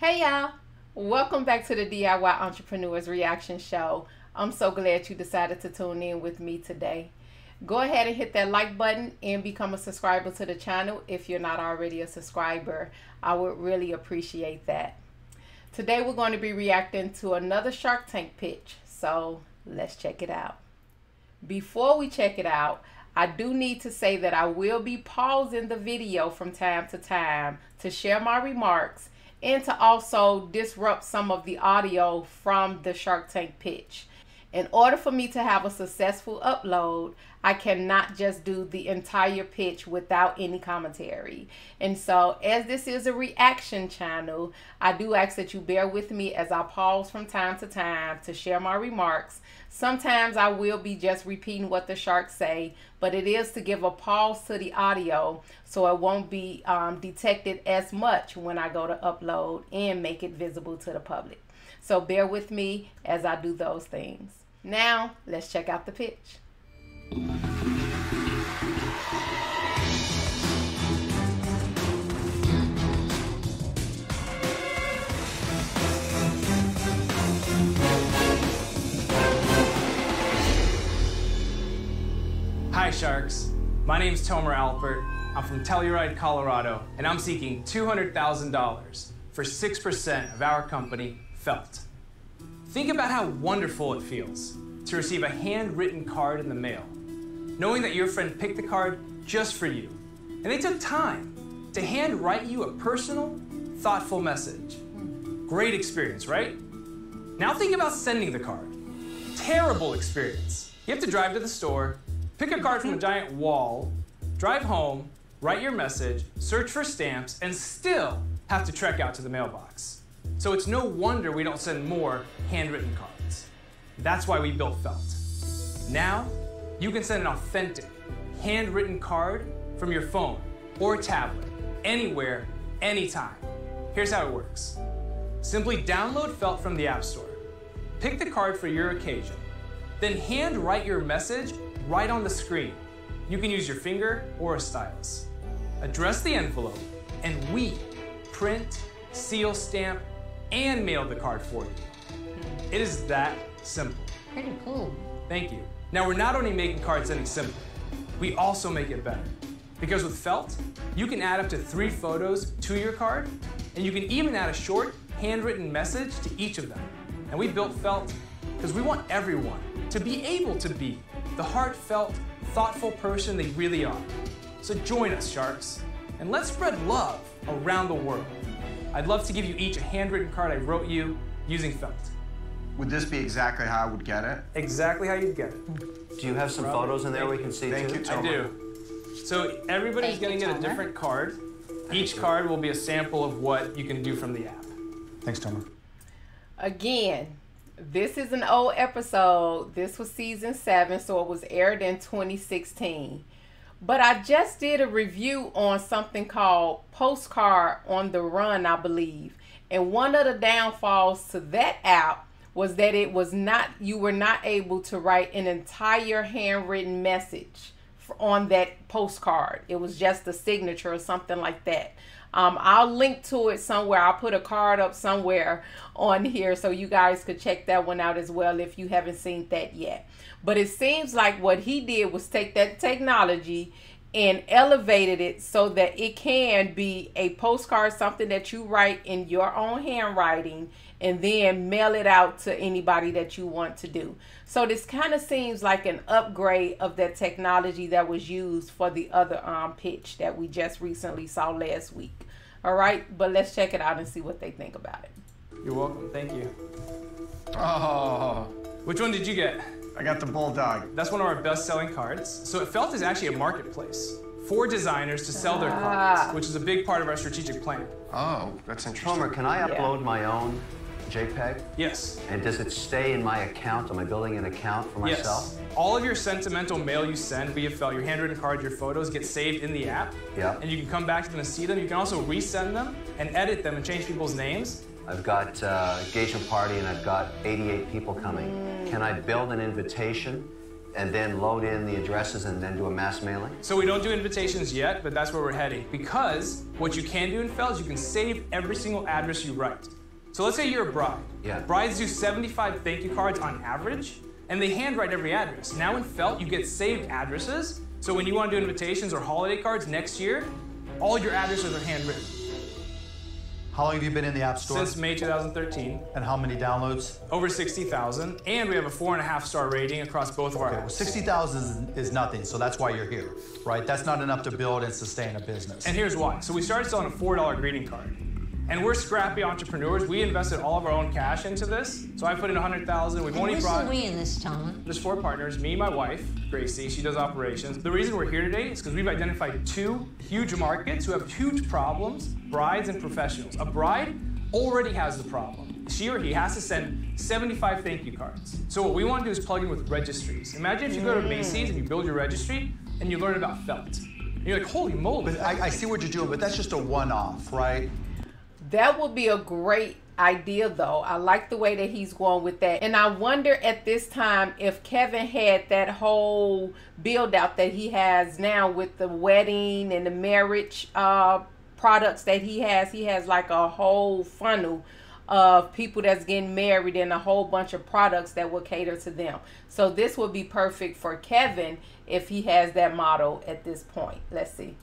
Hey y'all, welcome back to the DIY Entrepreneurs Reaction Show. I'm so glad you decided to tune in with me today. Go ahead and hit that like button and become a subscriber to the channel if you're not already a subscriber. I would really appreciate that. Today we're going to be reacting to another Shark Tank pitch, so let's check it out. Before we check it out, I do need to say that I will be pausing the video from time to time to share my remarks and to also disrupt some of the audio from the Shark Tank pitch. In order for me to have a successful upload, I cannot just do the entire pitch without any commentary. And so, as this is a reaction channel, I do ask that you bear with me as I pause from time to time to share my remarks. Sometimes I will be just repeating what the sharks say, but it is to give a pause to the audio so it won't be um, detected as much when I go to upload and make it visible to the public. So bear with me as I do those things. Now, let's check out the pitch. Hi Sharks, my name is Tomer Alpert. I'm from Telluride, Colorado, and I'm seeking $200,000 for 6% of our company, Felt. Think about how wonderful it feels to receive a handwritten card in the mail, knowing that your friend picked the card just for you. And they took time to hand write you a personal, thoughtful message. Great experience, right? Now think about sending the card. Terrible experience. You have to drive to the store, pick a card from a giant wall, drive home, write your message, search for stamps, and still have to trek out to the mailbox. So it's no wonder we don't send more handwritten cards. That's why we built Felt. Now, you can send an authentic, handwritten card from your phone or tablet, anywhere, anytime. Here's how it works. Simply download Felt from the App Store. Pick the card for your occasion. Then hand write your message right on the screen. You can use your finger or a stylus. Address the envelope, and we print, seal stamp, and mail the card for you. It is that simple. Pretty cool. Thank you. Now, we're not only making card sending simple, we also make it better. Because with Felt, you can add up to three photos to your card, and you can even add a short, handwritten message to each of them. And we built Felt because we want everyone to be able to be the heartfelt, thoughtful person they really are. So join us, Sharks, and let's spread love around the world. I'd love to give you each a handwritten card I wrote you using felt. Would this be exactly how I would get it? Exactly how you'd get it. Do you have some Robert, photos in there we can see Thank too? you, Tomer. I do. So everybody's Thank going to you, get a different card. Each card will be a sample of what you can do from the app. Thanks, Tomer. Again, this is an old episode. This was season seven, so it was aired in 2016. But I just did a review on something called Postcard on the Run, I believe. And one of the downfalls to that app was that it was not, you were not able to write an entire handwritten message on that postcard. It was just a signature or something like that. Um, I'll link to it somewhere. I'll put a card up somewhere on here so you guys could check that one out as well if you haven't seen that yet. But it seems like what he did was take that technology and elevated it so that it can be a postcard, something that you write in your own handwriting, and then mail it out to anybody that you want to do. So this kind of seems like an upgrade of that technology that was used for the other um, pitch that we just recently saw last week. All right, but let's check it out and see what they think about it. You're welcome. Thank you. Oh, Which one did you get? I got the bulldog. That's one of our best-selling cards. So it Felt is actually a marketplace for designers to sell their Ah. cards, which is a big part of our strategic plan. Oh, that's interesting. Tomer, can I Yeah. upload my own JPEG? Yes. And does it stay in my account? Am I building an account for myself? Yes. All of your sentimental mail you send via Felt, your handwritten card, your photos get saved in the app. Yeah. And you can come back to them and see them. You can also resend them and edit them and change people's names. I've got uh, engagement party and I've got 88 people coming. Can I build an invitation and then load in the addresses and then do a mass mailing? So we don't do invitations yet, but that's where we're heading. Because what you can do in Felt is you can save every single address you write. So let's say you're a bride. Yeah. Brides do 75 thank you cards on average, and they handwrite every address. Now in Felt, you get saved addresses. So when you want to do invitations or holiday cards next year, all your addresses are handwritten. How long have you been in the App Store? Since May 2013, and how many downloads? over 60,000, and we have a four and a half star rating across both of our Okay, apps. 60,000 is, is nothing, so that's why you're here, right? That's not enough to build and sustain a business. And here's why. So we started selling a $4 greeting card. And we're scrappy entrepreneurs. We invested all of our own cash into this. So I put in 100,000. We've And only who's brought the we in this, Tom? there's four partners, me, my wife, Gracie, she does operations. The reason we're here today is because we've identified two huge markets who have huge problems, brides and professionals. A bride already has the problem. She or he has to send 75 thank you cards. So what we want to do is plug in with registries. Imagine if you go to mm. Macy's and you build your registry and you learn about felt. And you're like, holy moly. But I, I see what you're doing, but that's just a one-off, right? That would be a great idea, though. I like the way that he's going with that. And I wonder at this time if Kevin had that whole build out that he has now with the wedding and the marriage uh, products that he has. He has like a whole funnel of people that's getting married and a whole bunch of products that will cater to them. So this would be perfect for Kevin if he has that model at this point. Let's see.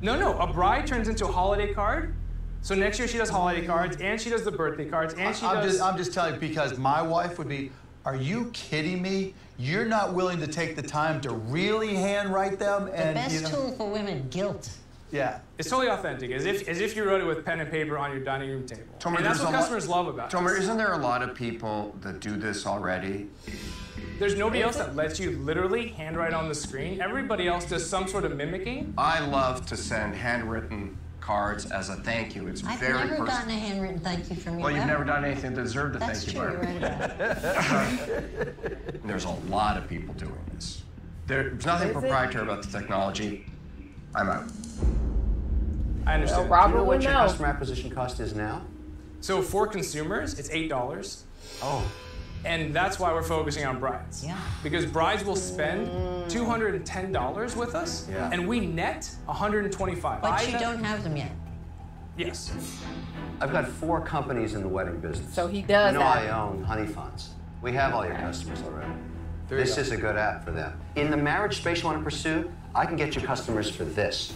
No, no, a bride turns into a holiday card. So next year she does holiday cards and she does the birthday cards and she I'm does. just, I'm just telling you because my wife would be, are you kidding me? You're not willing to take the time to really handwrite them The and, best you know, tool for women, guilt. yeah. It's totally authentic, as if as if you wrote it with pen and paper on your dining room table. Tomer, and that's what a lot- customers love about it. Tomer, it. isn't there a lot of people that do this already? There's nobody else that lets you literally handwrite on the screen. Everybody else does some sort of mimicking. I love to send handwritten cards as a thank you. It's I've very never personal. gotten a handwritten thank you from you. Well, you've ever. never done anything to deserve the That's thank you, true. You're Byron. right. There's a lot of people doing this. There's nothing Is it? proprietary about the technology. I'm out. I understand. Well, Do you know Robert what your know. customer acquisition cost is now? So for consumers, it's eight dollars, Oh, and that's why we're focusing on brides. Yeah. Because brides will spend two hundred and ten dollars with us, Yeah. and we net one hundred and twenty-five. But I you don't have them yet. Yes. I've got four companies in the wedding business. So he does You know have I own Honey Funds. We have all your customers already. There you this go. is a good app for them. In the marriage space you want to pursue, I can get you customers for this.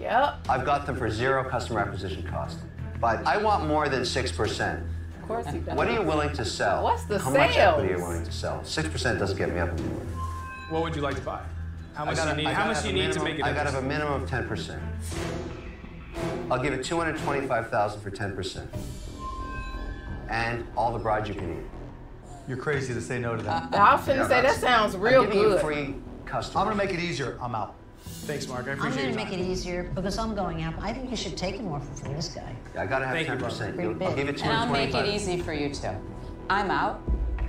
Yep. I've got them for zero customer acquisition cost. But I want more than 6%. Of course he does. What are you willing to sell? What's the How much equity are you willing to sell? 6% doesn't get me up in the morning. What would you like to buy? How much do you need? I How gotta much have you a need to minimum- make it? I gotta have a minimum of 10%. I'll give it 225000 for 10%. And all the brides you can eat. You're crazy to say no to that. I was finna Yeah, say that sounds real I'm giving you good. free customers. I'm gonna make it easier. I'm out. Thanks, Mark. I I'm going to make it easier because I'm going out. I think you should take an offer from this guy. Yeah, I gotta have Thank 10%. Pretty You'll- I'll give it And I'll make it easy for you too. I'm out,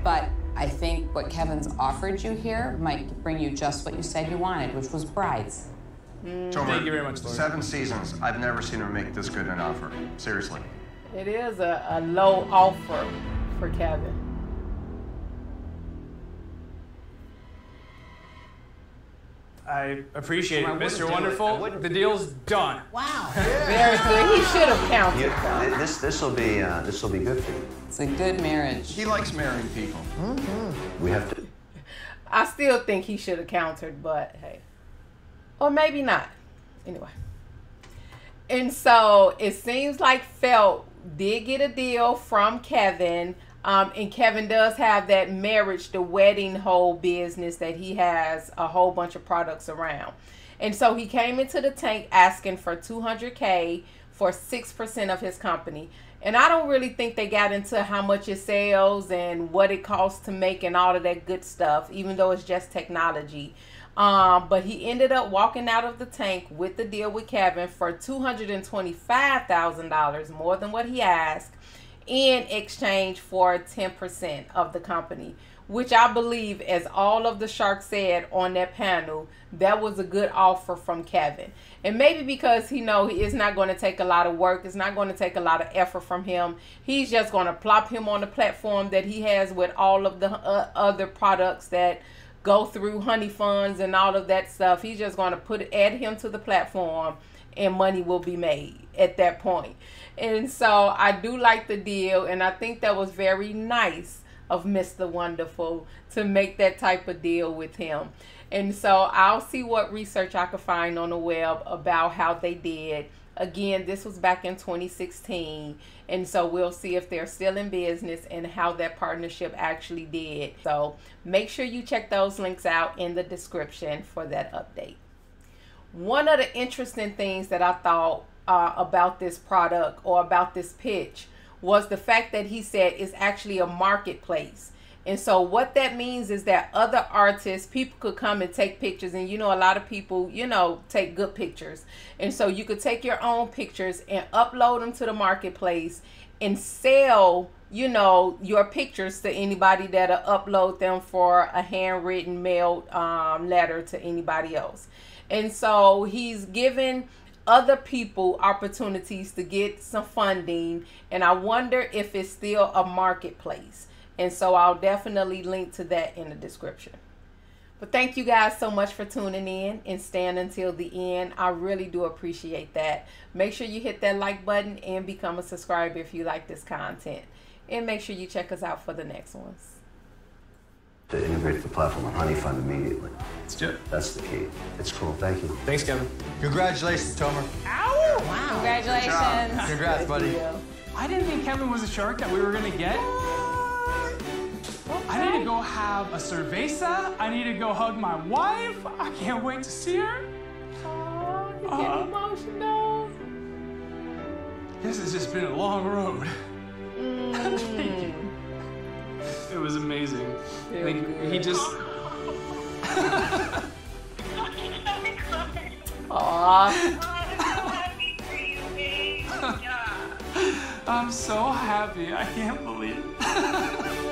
but I think what Kevin's offered you here might bring you just what you said you wanted, which was brides. Mm. Tomer, Thank you very much, Lord. Seven seasons. I've never seen her make this good an offer. Seriously. It is a, a low offer for Kevin. I appreciate it, I Mr. Wonderful. wouldn't- The deal's done. Wow. Very good. He should have counted. You- though. th- this this will be uh, this will be good for you. It's a good marriage. He likes marrying people. We have to. I still think he should have countered, but hey. Or maybe not. Anyway. And so it seems like Felt did get a deal from Kevin. Um, and Kevin does have that marriage, the wedding whole business that he has a whole bunch of products around. And so he came into the tank asking for 200K for 6% of his company. And I don't really think they got into how much it sells and what it costs to make and all of that good stuff, even though it's just technology. Um, but he ended up walking out of the tank with the deal with Kevin for $225,000, more than what he asked, in exchange for 10% of the company, which I believe, as all of the sharks said on that panel, that was a good offer from Kevin. And maybe because he know it's not going to take a lot of work, it's not going to take a lot of effort from him. He's just going to plop him on the platform that he has with all of the uh, other products that go through honey funds and all of that stuff. He's just going to put add him to the platform and money will be made at that point. And so I do like the deal and I think that was very nice of Mr. Wonderful to make that type of deal with him. And so I'll see what research I can find on the web about how they did. Again, this was back in 2016. And so we'll see if they're still in business and how that partnership actually did. So make sure you check those links out in the description for that update. One of the interesting things that I thought uh, about this product or about this pitch was the fact that he said it's actually a marketplace. And so what that means is that other artists, people could come and take pictures and you know a lot of people, you know, take good pictures. And so you could take your own pictures and upload them to the marketplace and sell, you know, your pictures to anybody that'll upload them for a handwritten mailed um, letter to anybody else. And so he's given other people opportunities to get some funding and I wonder if it's still a marketplace. And so I'll definitely link to that in the description. But thank you guys so much for tuning in and staying until the end. I really do appreciate that. Make sure you hit that like button and become a subscriber if you like this content. And make sure you check us out for the next ones. To integrate the platform on Honey Fund immediately. Let's do it. That's the key. It's cool. Thank you. Thanks, Kevin. Congratulations, Tomer. Wow. Congratulations. Congrats, buddy. I didn't think Kevin was a shark that we were gonna get. I need to go have a cerveza. I need to go hug my wife. I can't wait to see her. Oh, you Uh-huh. get emotional. This has just been a long road. Thank you. It was amazing. Like, he just. Aw. I'm so happy. I can't believe it.